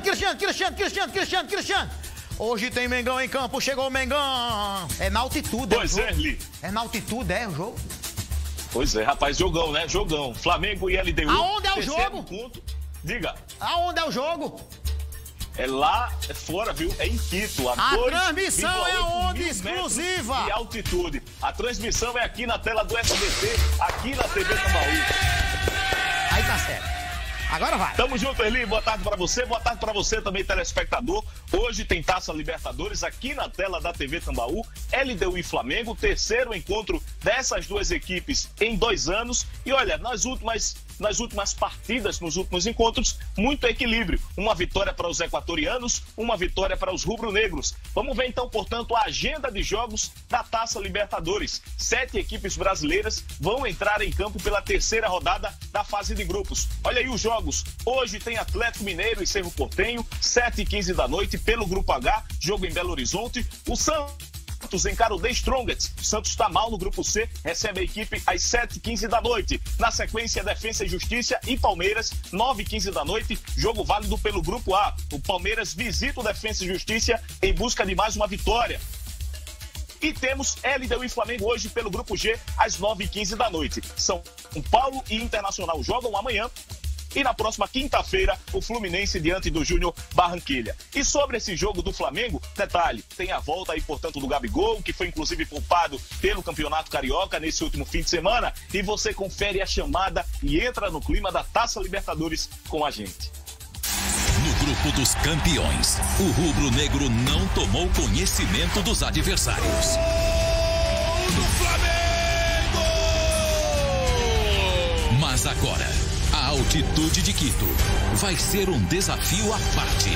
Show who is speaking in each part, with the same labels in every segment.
Speaker 1: Cristiano, Cristiano, Cristiano, Cristiano, Cristiano, Cristiano. Hoje tem Mengão em campo, chegou o Mengão. É na altitude,
Speaker 2: pois é, Li.
Speaker 1: É na altitude, é o jogo.
Speaker 2: Pois é, rapaz, jogão, né? Jogão. Flamengo e LDU.
Speaker 1: Aonde é o jogo?
Speaker 2: Ponto. Diga.
Speaker 1: Aonde é o jogo?
Speaker 2: É lá é fora, viu? É em Quito.
Speaker 1: A, a transmissão é onde? Exclusiva.
Speaker 2: De altitude. A transmissão é aqui na tela do SBT, aqui na TV Tambaú.
Speaker 1: Agora vai.
Speaker 2: Tamo junto, Eli. Boa tarde para você. Boa tarde para você também, telespectador. Hoje tem Taça Libertadores aqui na tela da TV Tambaú. LDU e Flamengo, terceiro encontro dessas duas equipes em dois anos. E olha, nas últimas nas últimas partidas, nos últimos encontros, muito equilíbrio. Uma vitória para os equatorianos, uma vitória para os rubro-negros. Vamos ver então, portanto, a agenda de jogos da Taça Libertadores. Sete equipes brasileiras vão entrar em campo pela terceira rodada da fase de grupos. Olha aí os jogos. Hoje tem Atlético Mineiro e Cerro Portenho, 7 e 15 da noite, pelo Grupo H, jogo em Belo Horizonte. O Santos Santos encara o The Strongest. Santos está mal no grupo C, recebe a equipe às 7h15 da noite. Na sequência, Defesa e Justiça e Palmeiras, 9h15 da noite, jogo válido pelo grupo A. O Palmeiras visita o Defesa e Justiça em busca de mais uma vitória. E temos LDU e Flamengo hoje pelo grupo G às 9h15 da noite. São Paulo e Internacional jogam amanhã e na próxima quinta-feira, o Fluminense diante do Júnior Barranquilha. E sobre esse jogo do Flamengo, detalhe, tem a volta aí, portanto, do Gabigol, que foi inclusive poupado pelo Campeonato Carioca nesse último fim de semana. E você confere a chamada e entra no clima da Taça Libertadores com a gente.
Speaker 3: No grupo dos campeões, o rubro-negro não tomou conhecimento dos adversários. Do Flamengo! Mas agora altitude de Quito vai ser um desafio à parte.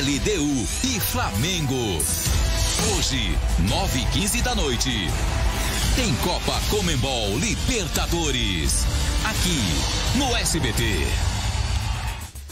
Speaker 3: LDU e Flamengo. Hoje, 9 e 15 da noite. Tem Copa Comembol Libertadores. Aqui, no SBT.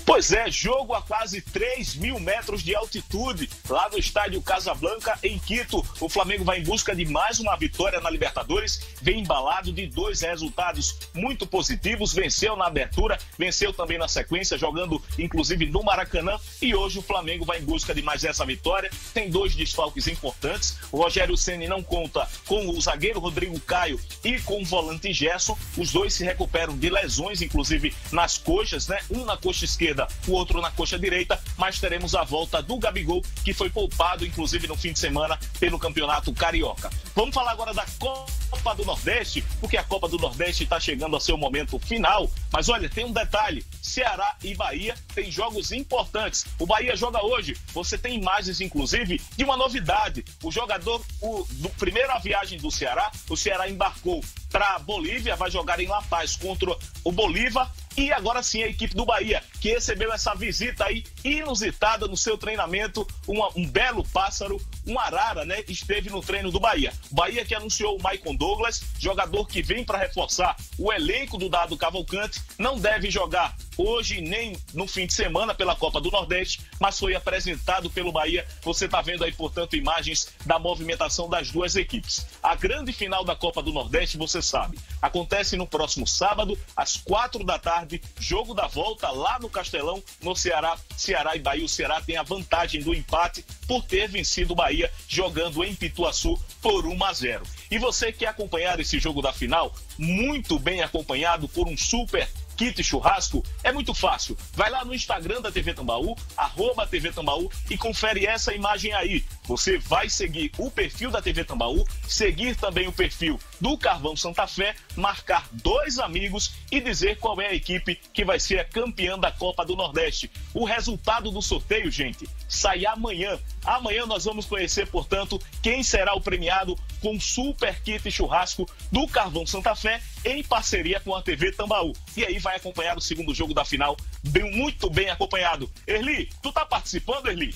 Speaker 2: Pois é, jogo a quase 3 mil metros de altitude, lá no estádio Casablanca, em Quito. O Flamengo vai em busca de mais uma vitória na Libertadores, vem embalado de dois resultados muito positivos. Venceu na abertura, venceu também na sequência, jogando inclusive no Maracanã. E hoje o Flamengo vai em busca de mais essa vitória. Tem dois desfalques importantes. O Rogério Ceni não conta com o zagueiro Rodrigo Caio e com o volante Gerson. Os dois se recuperam de lesões, inclusive nas coxas, né? Um na coxa esquerda esquerda, o outro na coxa direita, mas teremos a volta do Gabigol, que foi poupado, inclusive, no fim de semana pelo Campeonato Carioca. Vamos falar agora da Copa do Nordeste, porque a Copa do Nordeste está chegando a seu momento final. Mas olha, tem um detalhe: Ceará e Bahia têm jogos importantes. O Bahia joga hoje. Você tem imagens, inclusive, de uma novidade. O jogador, o, do primeiro a viagem do Ceará, o Ceará embarcou para Bolívia, vai jogar em La Paz contra o Bolívar e agora sim a equipe do Bahia, que recebeu essa visita aí inusitada no seu treinamento, uma, um belo pássaro, um arara, né? Esteve no treino do Bahia. Bahia que anunciou o Maicon Douglas, jogador que vem para reforçar o elenco do Dado Cavalcante, não deve jogar hoje nem no fim de semana pela Copa do Nordeste, mas foi apresentado pelo Bahia. Você está vendo aí, portanto, imagens da movimentação das duas equipes. A grande final da Copa do Nordeste, você sabe, acontece no próximo sábado, às quatro da tarde, jogo da volta lá no Castelão, no Ceará. Ceará e Bahia. O Ceará tem a vantagem do empate por ter vencido o Bahia jogando em Pituaçu por 1 a 0. E você quer acompanhar esse jogo da final, muito bem acompanhado por um super kit churrasco? É muito fácil. Vai lá no Instagram da TV Tambaú, arroba TV Tambaú e confere essa imagem aí. Você vai seguir o perfil da TV Tambaú, seguir também o perfil do Carvão Santa Fé, marcar dois amigos e dizer qual é a equipe que vai ser a campeã da Copa do Nordeste. O resultado do sorteio, gente, sai amanhã. Amanhã nós vamos conhecer, portanto, quem será o premiado com super kit churrasco do Carvão Santa Fé em parceria com a TV Tambaú. E aí vai acompanhar o segundo jogo da final, bem, muito bem acompanhado. Erli, tu tá participando, Erli?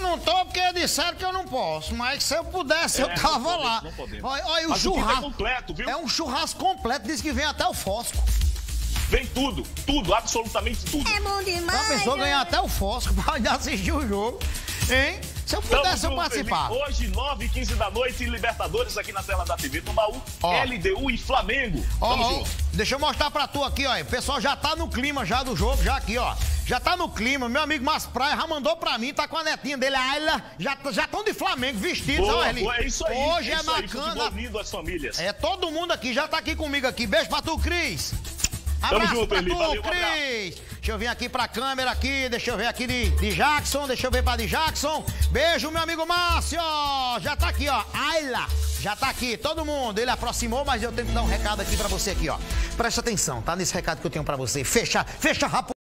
Speaker 1: Eu não tô porque disseram que eu não posso, mas se eu pudesse, é, eu tava podemos, lá. Olha, olha o churrasco.
Speaker 2: É, completo, viu?
Speaker 1: é um churrasco completo, diz que vem até o fósforo.
Speaker 2: Vem tudo, tudo, absolutamente tudo.
Speaker 4: É bom demais.
Speaker 1: Já pensou ganhar até o fósforo para assistir o jogo, hein? Se eu pudesse, eu participar.
Speaker 2: Hoje, 9 h 15 da noite, Libertadores aqui na tela da TV Tombaú, LDU e Flamengo.
Speaker 1: Tamo junto. Deixa eu mostrar pra tu aqui, ó. O pessoal já tá no clima já do jogo, já aqui, ó. Já tá no clima. Meu amigo Mas Praia já mandou pra mim, tá com a netinha dele, a Ayla. Já estão de Flamengo, vestidos,
Speaker 2: boa,
Speaker 1: Eli.
Speaker 2: Boa, é isso aí.
Speaker 1: Hoje
Speaker 2: é,
Speaker 1: é,
Speaker 2: isso
Speaker 1: bacana.
Speaker 2: Aí, as famílias.
Speaker 1: É, todo mundo aqui já tá aqui comigo aqui. Beijo pra tu, Cris.
Speaker 2: Abraço Tamo junto,
Speaker 1: pra
Speaker 2: Eli.
Speaker 1: tu,
Speaker 2: Valeu,
Speaker 1: Cris. Deixa eu vir aqui pra câmera aqui, deixa eu ver aqui de, de Jackson, deixa eu ver pra de Jackson. Beijo, meu amigo Márcio. Já tá aqui, ó. Ayla, já tá aqui, todo mundo. Ele aproximou, mas eu tenho que dar um recado aqui pra você aqui, ó. Presta atenção, tá? Nesse recado que eu tenho pra você. Fecha, fecha rápido.